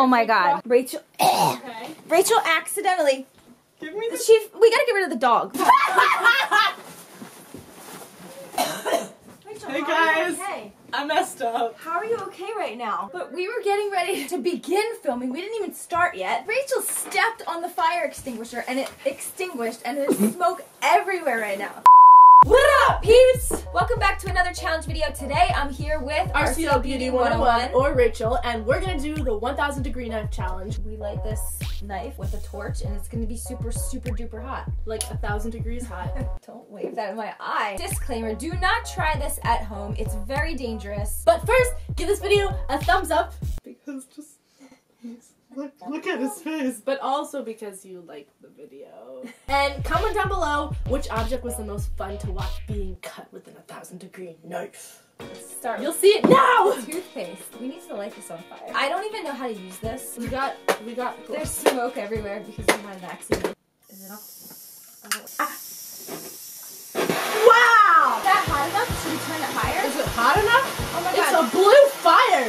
Oh my god. Rachel Okay. Rachel accidentally Give me the. she we gotta get rid of the dog. Rachel, Hey, how are you guys. okay? I messed up. How are you okay right now? But we were getting ready to begin filming. We didn't even start yet. Rachel stepped on the fire extinguisher and it extinguished and there's smoke everywhere right now. What up, peeps? Welcome back to another challenge video. Today I'm here with RCL Beauty 101 or Rachel, and we're gonna do the 1000 degree knife challenge. We light this knife with a torch and it's gonna be super, super duper hot. Like a thousand degrees hot. Don't wave that in my eye. Disclaimer, do not try this at home. It's very dangerous. But first, give this video a thumbs up because just look, look at his face. But also because you liked the video. And comment down below which object was the most fun to watch being cut with an 1000 degree knife. Let's Start You'll see it now! toothpaste. We need to light this on fire. I don't even know how to use this. We got, we got. There's smoke everywhere because we had an accident. Is it off? I Ah! Wow! Is that hot enough? Should we turn it higher? Is it hot enough? Oh my god! It's a blue fire!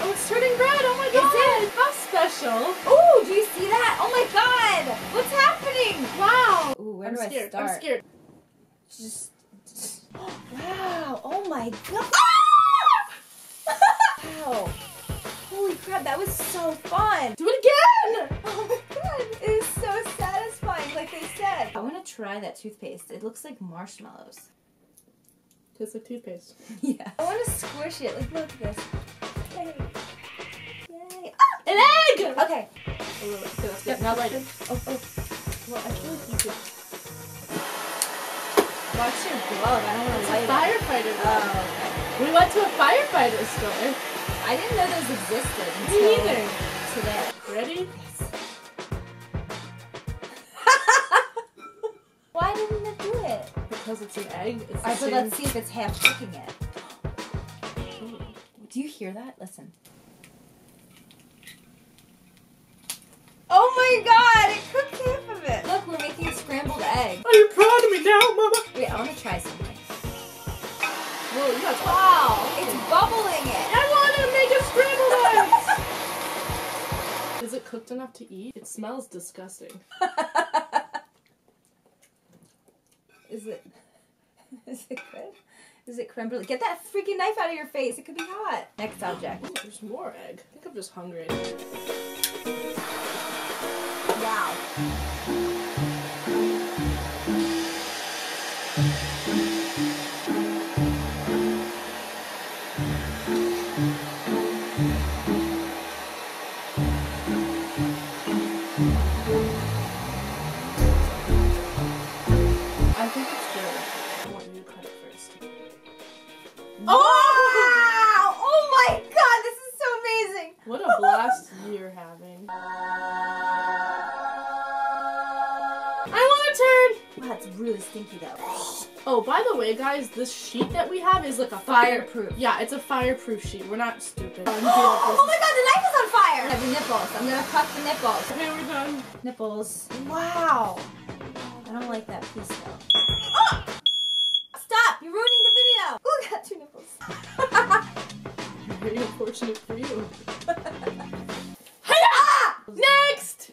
Oh, it's turning red! Oh my Is god! it? How special! Oh, do you see that? Oh my god! What's happening? Wow! Ooh, where I'm do I scared. start? I'm scared. Just, wow! Oh my god! Ah! wow! Holy crap! That was so fun! Do it again! Oh my god! It is so satisfying, like they said. I want to try that toothpaste. It looks like marshmallows. Tastes like toothpaste. Yeah. I want to squish it. Like, look at this. Yay! Yay! An egg! Ah! Okay. Wait, wait, okay, that's good. Now light it. Oh, oh. Well, I feel like you could. Watch your glove. I don't want to a light it. firefighter. Oh, We went to a firefighter store. I didn't know those existed Me until neither. today. Ready? Why didn't it do it? Because it's an egg. It's Alright, but let's see if it's half cooking it. Do you hear that? Listen. Oh my god! It cooked half of it! Look, we're making scrambled egg. Are you proud of me now, Mama? Wait, I want to try something. Whoa, you got Wow! It's bubbling it! I want to make a scrambled egg! Is it cooked enough to eat? It smells disgusting. Is it? Is it good? Is it creme brulee? Get that freaking knife out of your face. It could be hot. Next object. Ooh, there's more egg. I think I'm just hungry. Wow. It's really stinky though. Oh, by the way, guys, this sheet that we have is like a Fireproof. Yeah, it's a fireproof sheet. We're not stupid. Oh my god, the knife is on fire! I have the nipples. I'm gonna cut the nipples. Okay, we're done. Nipples. Wow. I don't like that piece though. Ah! Stop! You're ruining the video! Ooh, I got two nipples. Very unfortunate for you. ah! Next!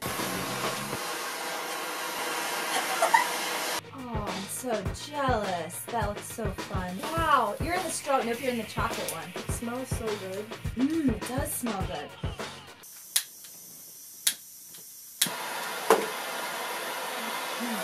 Oh, I'm so jealous. That looks so fun. Wow, you're in the straw. Nope, you're in the chocolate one. It smells so good. Mmm, it does smell good. Mm.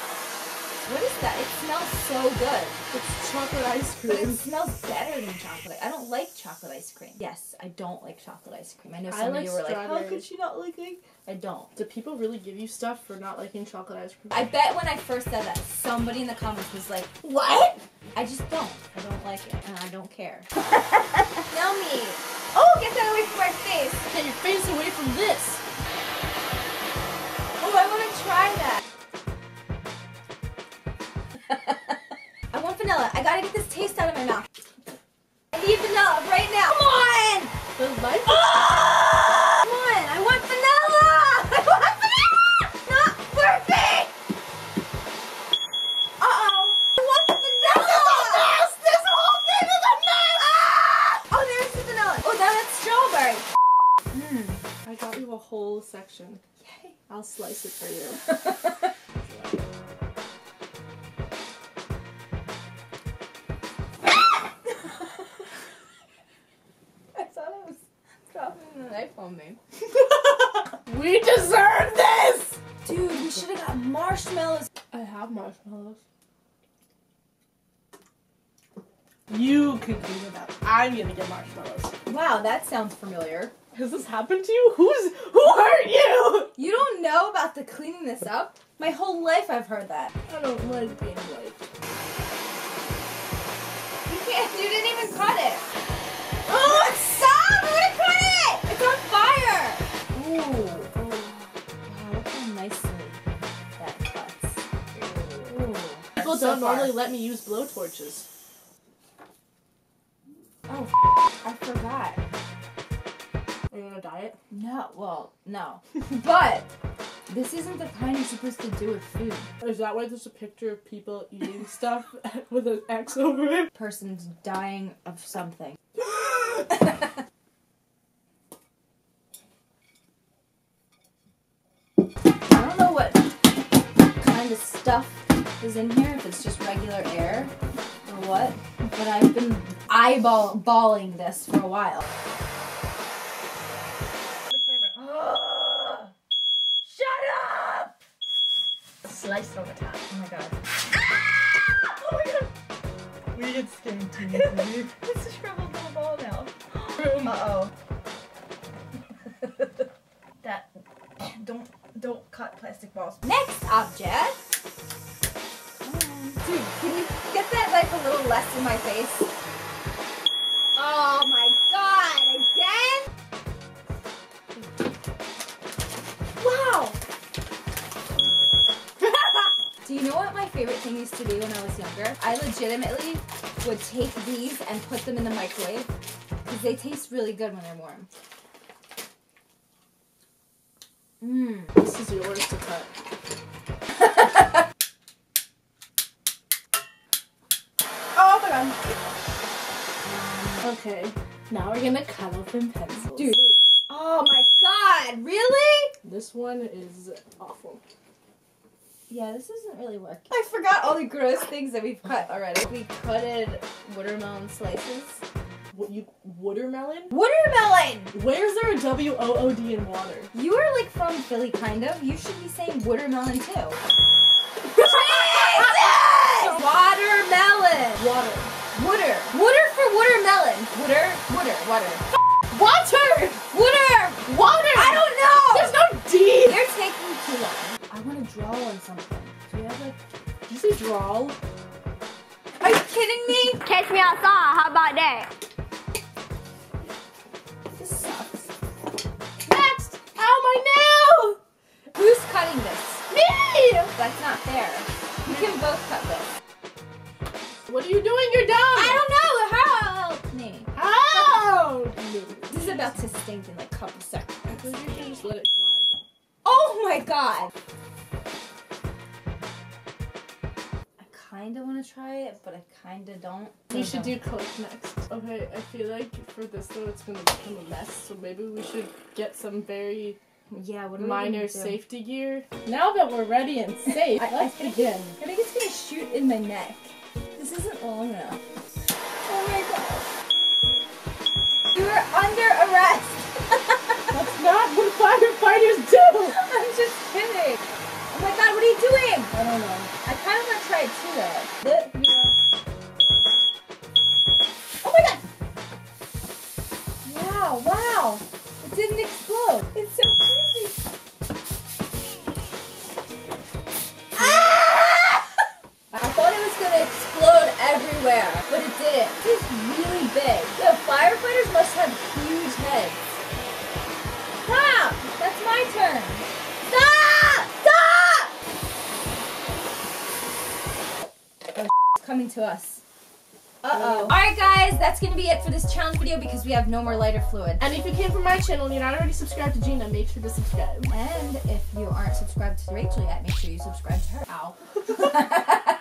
What is that? It smells so good. It's chocolate ice But it smells better than chocolate. I don't like chocolate ice cream. Yes, I don't like chocolate ice cream. I know I some of like you were like, how could she not like it? I don't. Do people really give you stuff for not liking chocolate ice cream? I bet when I first said that, somebody in the comments was like, what? I just don't. I don't like it, and I don't care. Now me. Oh, get that away from my face. Get your face away from this! I gotta get this taste out of my mouth. I need vanilla right now. Come on! Oh! Come on, I want vanilla! I want vanilla! Not perfect. Uh-oh. I want the vanilla! This a mess! This whole thing is a mess! Ah! Oh, there's the vanilla. Oh, now that's strawberry. Mmm. I got you a whole section. Yay. I'll slice it for you. Oh, me. we deserve this! Dude, we should have got marshmallows. I have marshmallows. You can clean it up. I'm gonna get marshmallows. Wow, that sounds familiar. Has this happened to you? Who's who hurt you? You don't know about the cleaning this up? My whole life I've heard that. I don't like being white. You can't. You didn't even cut it. Oh, It's on fire. Ooh. Oh. Wow, look how nicely that cuts. Ooh. People So don't far. normally let me use blowtorches. Oh, I forgot. Are you on a diet? No, well, no. but this isn't the kind you're supposed to do with food. Is that why there's a picture of people eating stuff with an X over it? Person's dying of something. stuff is in here, if it's just regular air or what, but I've been eyeball balling this for a while. Shut up! Sliced on the top. Oh my god. Oh my god! We get scared too It's a shriveled little ball now. Uh oh. Cut plastic balls. Next object. Um, dude, can you get that knife a little less in my face? Oh my god, again? Wow! Do you know what my favorite thing used to be when I was younger? I legitimately would take these and put them in the microwave because they taste really good when they're warm. Mmm. This is yours to cut. Oh my god. Okay, now we're gonna cut open pencils. Dude. Oh my god, really? This one is awful. Yeah, this isn't really working. I forgot all the gross things that we've cut already. We cutted watermelon slices. What you watermelon? Watermelon! Where's there a W O O D in water? You are like from Philly, kind of. You should be saying watermelon too. Jesus! Watermelon! Water. Water. Water for watermelon. Water. Water. Water. Water! Water. Water! I don't know. There's no D! They're taking too long. I want to draw on something. Do you have like? Did you say draw? Are you kidding me? Catch me outside. How about that? Cutting this? Me! That's not fair. You can both cut this. What are you doing? You're dumb! I don't know. Help me. How? This is about to stink in like a couple seconds. I think you should just let it glide. Oh my god. I kind of want to try it, but I kind of don't. We should do coke next. Okay, I feel like for this though it's gonna become a mess, so maybe we should get some very Yeah, what are we minor safety gear. Now that we're ready and safe, I- I let's think- begin. I think it's gonna shoot in my neck. This isn't long enough. Oh my god. You're under arrest. That's not what firefighters do! I'm just kidding. Oh my god, what are you doing? I don't know. I kind of want to try it too though. The- The firefighters must have huge heads. Stop! That's my turn. Stop! Stop! It's coming to us. Uh-oh. Alright guys, that's gonna be it for this challenge video because we have no more lighter fluid. And if you came from my channel and you're not already subscribed to Jeana, make sure to subscribe. And if you aren't subscribed to Rachel yet, make sure you subscribe to her. Ow.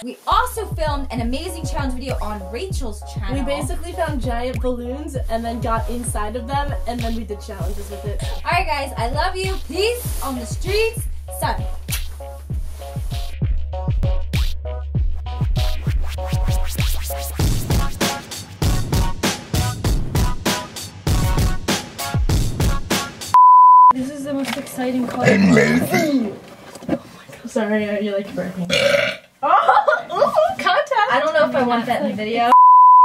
We also filmed an amazing challenge video on Rachel's channel. We basically found giant balloons and then got inside of them and then we did challenges with it. Alright guys, I love you. Peace on the streets. Sun. This is the most exciting color. oh my god. Sorry, are you like burning? oh, contact. I don't know if I want that in the video.